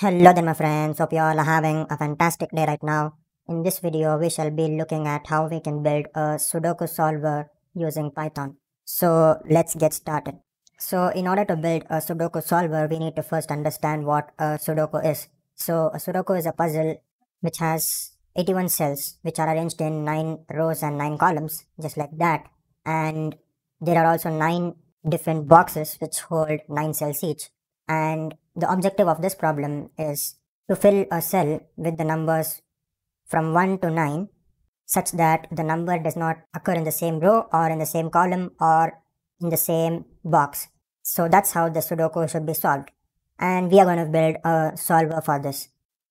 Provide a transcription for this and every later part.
Hello there my friends, hope you all are having a fantastic day right now. In this video, we shall be looking at how we can build a Sudoku solver using Python. So let's get started. So in order to build a Sudoku solver, we need to first understand what a Sudoku is. So a Sudoku is a puzzle which has 81 cells which are arranged in 9 rows and 9 columns just like that and there are also 9 different boxes which hold 9 cells each and the objective of this problem is to fill a cell with the numbers from 1 to 9 such that the number does not occur in the same row or in the same column or in the same box. So that's how the Sudoku should be solved. And we are going to build a solver for this.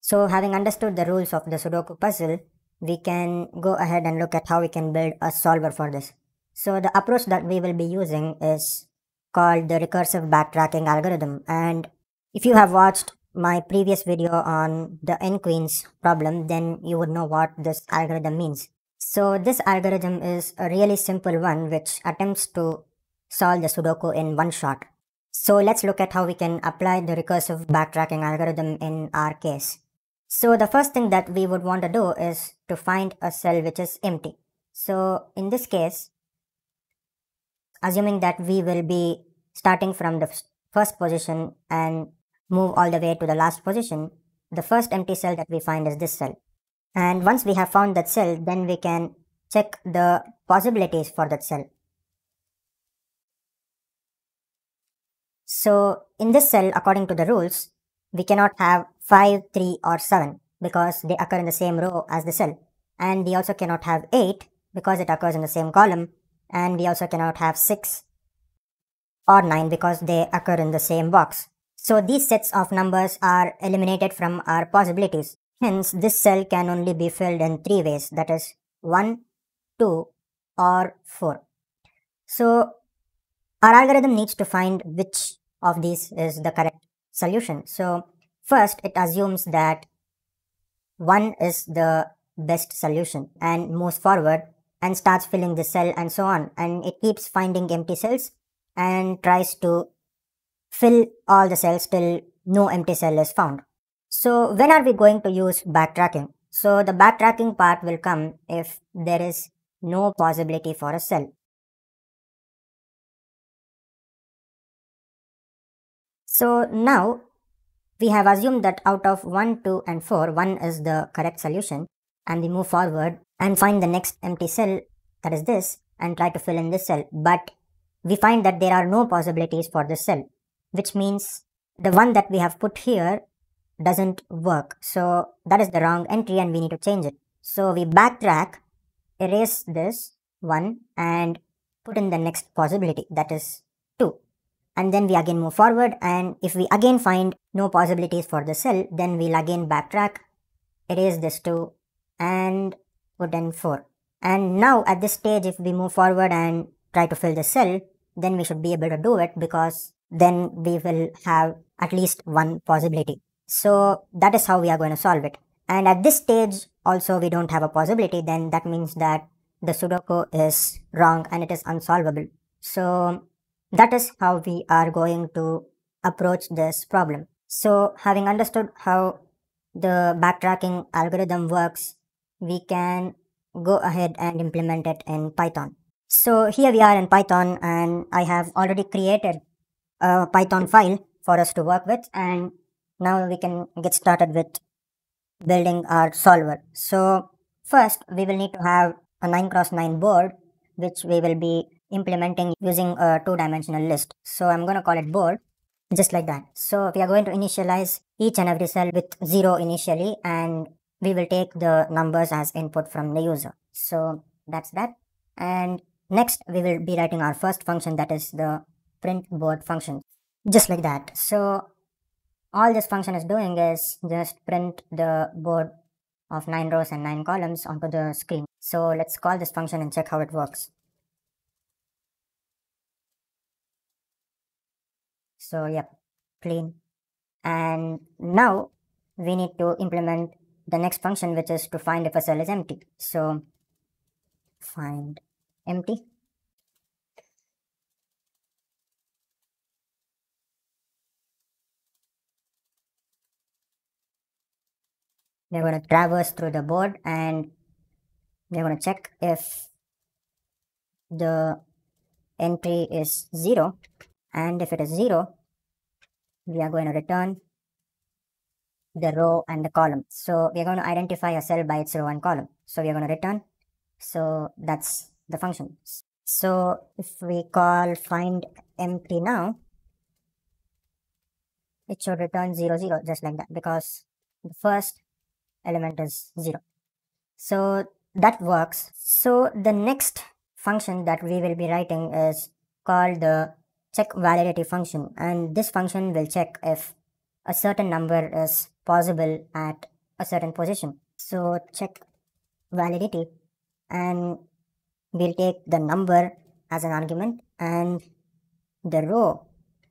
So having understood the rules of the Sudoku puzzle, we can go ahead and look at how we can build a solver for this. So the approach that we will be using is called the recursive backtracking algorithm and if you have watched my previous video on the n queens problem, then you would know what this algorithm means. So this algorithm is a really simple one which attempts to solve the Sudoku in one shot. So let's look at how we can apply the recursive backtracking algorithm in our case. So the first thing that we would want to do is to find a cell which is empty. So in this case, assuming that we will be starting from the first position and move all the way to the last position, the first empty cell that we find is this cell. And once we have found that cell, then we can check the possibilities for that cell. So in this cell, according to the rules, we cannot have 5, 3 or 7 because they occur in the same row as the cell. And we also cannot have 8 because it occurs in the same column. And we also cannot have 6 or 9 because they occur in the same box. So these sets of numbers are eliminated from our possibilities. Hence, this cell can only be filled in three ways that is 1, 2 or 4. So our algorithm needs to find which of these is the correct solution. So first it assumes that 1 is the best solution and moves forward and starts filling the cell and so on and it keeps finding empty cells and tries to fill all the cells till no empty cell is found. So when are we going to use backtracking? So the backtracking part will come if there is no possibility for a cell. So now we have assumed that out of 1, 2 and 4, 1 is the correct solution and we move forward and find the next empty cell that is this and try to fill in this cell. But we find that there are no possibilities for this cell which means the one that we have put here doesn't work. So that is the wrong entry and we need to change it. So we backtrack, erase this one and put in the next possibility that is 2. And then we again move forward and if we again find no possibilities for the cell, then we'll again backtrack, erase this 2 and put in 4. And now at this stage, if we move forward and try to fill the cell, then we should be able to do it because then we will have at least one possibility. So that is how we are going to solve it. And at this stage also we don't have a possibility then that means that the Sudoku is wrong and it is unsolvable. So that is how we are going to approach this problem. So having understood how the backtracking algorithm works, we can go ahead and implement it in Python. So here we are in Python and I have already created a Python file for us to work with and now we can get started with building our solver. So first we will need to have a 9 cross 9 board which we will be implementing using a two-dimensional list. So I'm going to call it board just like that. So we are going to initialize each and every cell with 0 initially and we will take the numbers as input from the user. So that's that. And next we will be writing our first function that is the print board function just like that so all this function is doing is just print the board of 9 rows and 9 columns onto the screen so let's call this function and check how it works so yep clean and now we need to implement the next function which is to find if a cell is empty. So find empty. We're going to traverse through the board and we're going to check if the entry is 0 and if it is 0 we are going to return the row and the column. So we are going to identify a cell by its row and column. So we are going to return. So that's the function. So if we call find empty now it should return 0 0 just like that because the first element is 0 so that works. So the next function that we will be writing is called the check validity function. And this function will check if a certain number is possible at a certain position. So check validity and we'll take the number as an argument and the row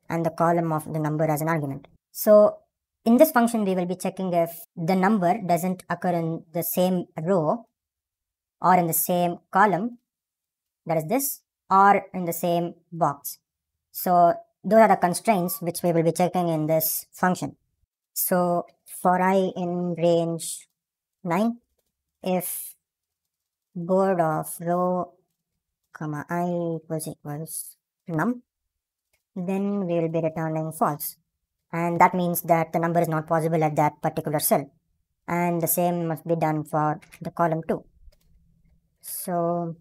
and the column of the number as an argument. So in this function we will be checking if the number doesn't occur in the same row or in the same column that is this or in the same box. So those are the constraints which we will be checking in this function. So for i in range 9, if board of row comma i equals equals num, then we will be returning false. And that means that the number is not possible at that particular cell. And the same must be done for the column 2. So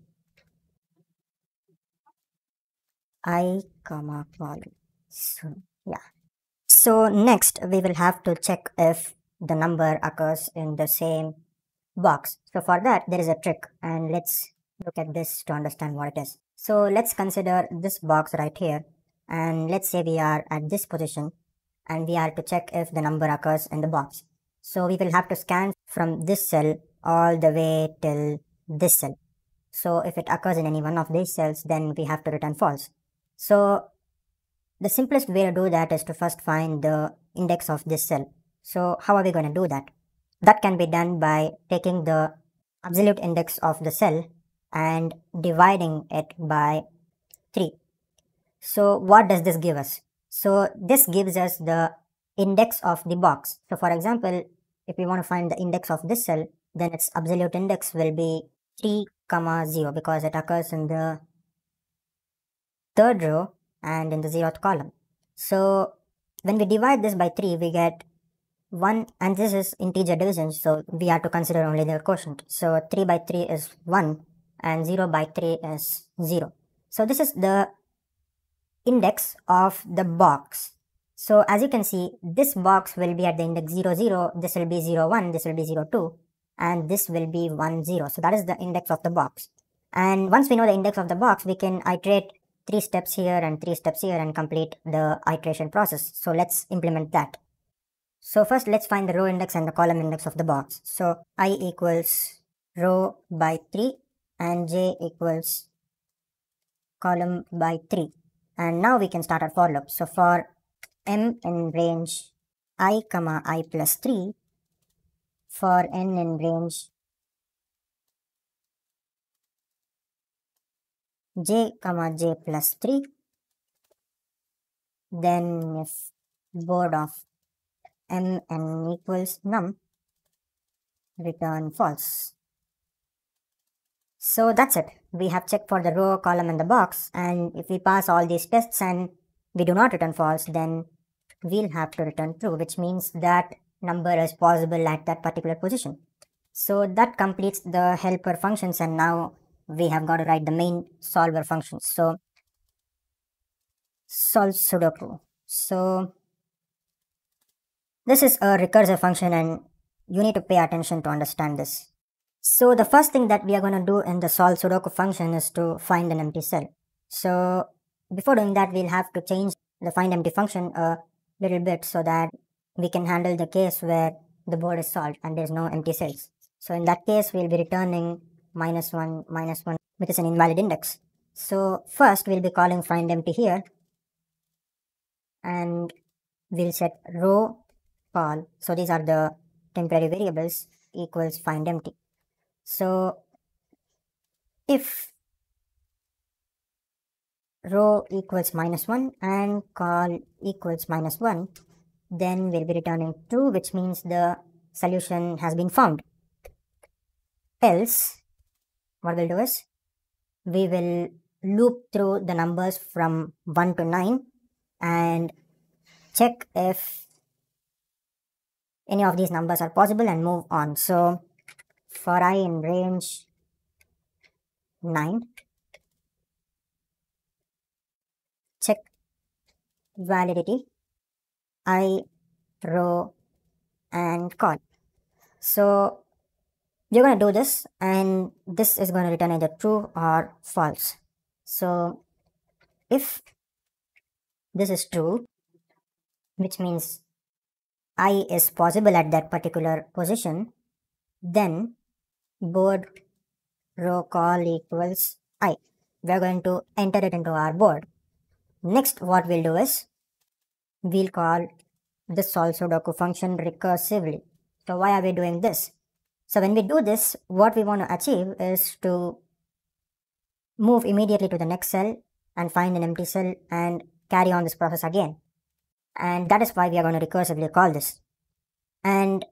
i comma volume so yeah so next we will have to check if the number occurs in the same box. So for that there is a trick and let's look at this to understand what it is. So let's consider this box right here and let's say we are at this position and we are to check if the number occurs in the box. So we will have to scan from this cell all the way till this cell. So if it occurs in any one of these cells then we have to return false. So the simplest way to do that is to first find the index of this cell. So how are we going to do that? That can be done by taking the absolute index of the cell and dividing it by 3. So what does this give us? So this gives us the index of the box. So for example, if we want to find the index of this cell, then its absolute index will be 3 comma 0 because it occurs in the third row and in the zeroth column. So when we divide this by 3, we get 1 and this is integer division. So we have to consider only the quotient. So 3 by 3 is 1 and 0 by 3 is 0. So this is the index of the box. So as you can see, this box will be at the index 0, 0, this will be 0, 1, this will be 0, 2, and this will be 1, 0. So that is the index of the box. And once we know the index of the box, we can iterate three steps here and three steps here and complete the iteration process. So let's implement that. So first let's find the row index and the column index of the box. So i equals row by 3 and j equals column by 3. And now we can start our for loop. So for m in range i comma i plus 3 for n in range j comma j plus 3 then if board of m n equals num return false. So that's it. We have checked for the row column and the box and if we pass all these tests and we do not return false then we'll have to return true which means that number is possible at that particular position. So that completes the helper functions and now we have got to write the main solver function. So solve Sudoku. So this is a recursive function and you need to pay attention to understand this. So the first thing that we are going to do in the solve Sudoku function is to find an empty cell. So before doing that, we'll have to change the find empty function a little bit so that we can handle the case where the board is solved and there's no empty cells. So in that case, we'll be returning minus 1, minus 1, which is an invalid index. So first we'll be calling find empty here and we'll set row call. So these are the temporary variables equals find empty. So if row equals minus 1 and call equals minus 1 then we'll be returning true which means the solution has been found. Else, what we'll do is, we will loop through the numbers from 1 to 9 and check if any of these numbers are possible and move on. So for i in range 9, check validity i row and call. So we're going to do this and this is going to return either true or false. So if this is true, which means i is possible at that particular position, then board row call equals i. We're going to enter it into our board. Next, what we'll do is we'll call this solve Sudoku function recursively. So why are we doing this? So when we do this, what we want to achieve is to move immediately to the next cell and find an empty cell and carry on this process again. And that is why we are going to recursively call this. And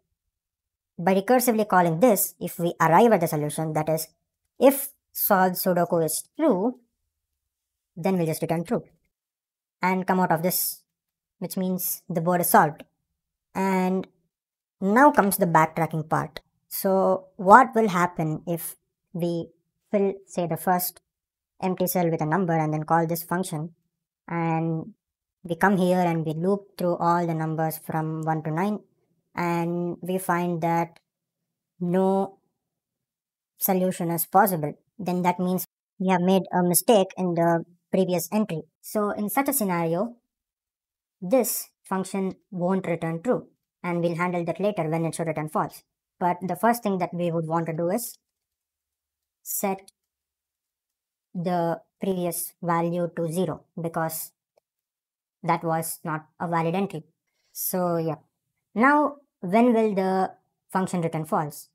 by recursively calling this, if we arrive at the solution, that is, if solve Sudoku is true, then we'll just return true and come out of this which means the board is solved. And now comes the backtracking part. So what will happen if we fill say the first empty cell with a number and then call this function? And we come here and we loop through all the numbers from 1 to 9 and we find that no solution is possible. Then that means we have made a mistake in the previous entry. So in such a scenario this function won't return true and we'll handle that later when it should return false. But the first thing that we would want to do is set the previous value to 0 because that was not a valid entry. So yeah. Now when will the function return false?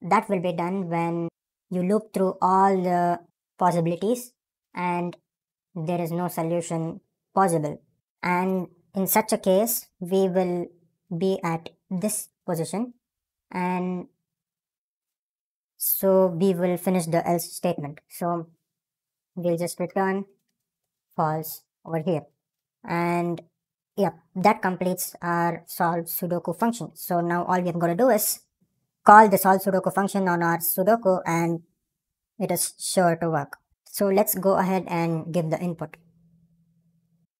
That will be done when you loop through all the possibilities and there is no solution possible. And in such a case, we will be at this position and so we will finish the else statement. So we'll just return false over here. And yeah, that completes our solve Sudoku function. So now all we have got to do is call the solve Sudoku function on our Sudoku and it is sure to work. So let's go ahead and give the input.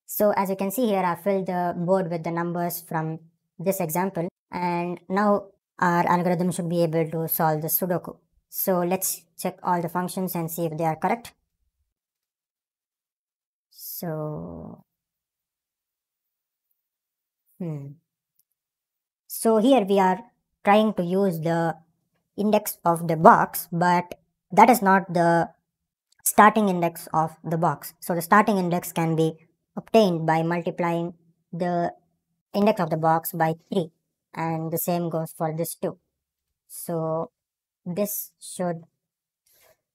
So as you can see here, I filled the board with the numbers from this example and now our algorithm should be able to solve the Sudoku. So let's check all the functions and see if they are correct. So, hmm. So here we are trying to use the index of the box, but that is not the starting index of the box. So the starting index can be obtained by multiplying the index of the box by 3 and the same goes for this too. So this should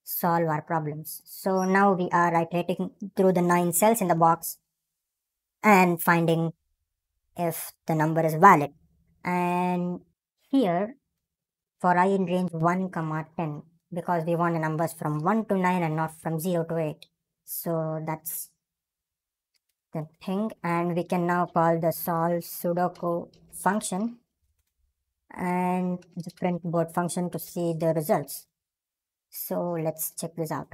solve our problems. So now we are iterating through the 9 cells in the box and finding if the number is valid. And here for i in range 1 comma 10 because we want the numbers from 1 to 9 and not from 0 to 8. So that's the thing and we can now call the solve sudoku function and the print board function to see the results. So let's check this out.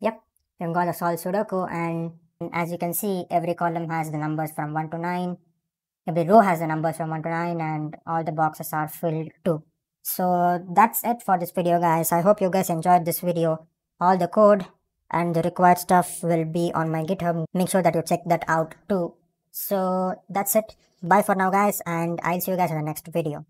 Yep got the solve sudoku and as you can see every column has the numbers from 1 to 9 every row has the numbers from 1 to 9 and all the boxes are filled too. So that's it for this video guys. I hope you guys enjoyed this video. All the code and the required stuff will be on my github. Make sure that you check that out too so that's it. Bye for now guys and i'll see you guys in the next video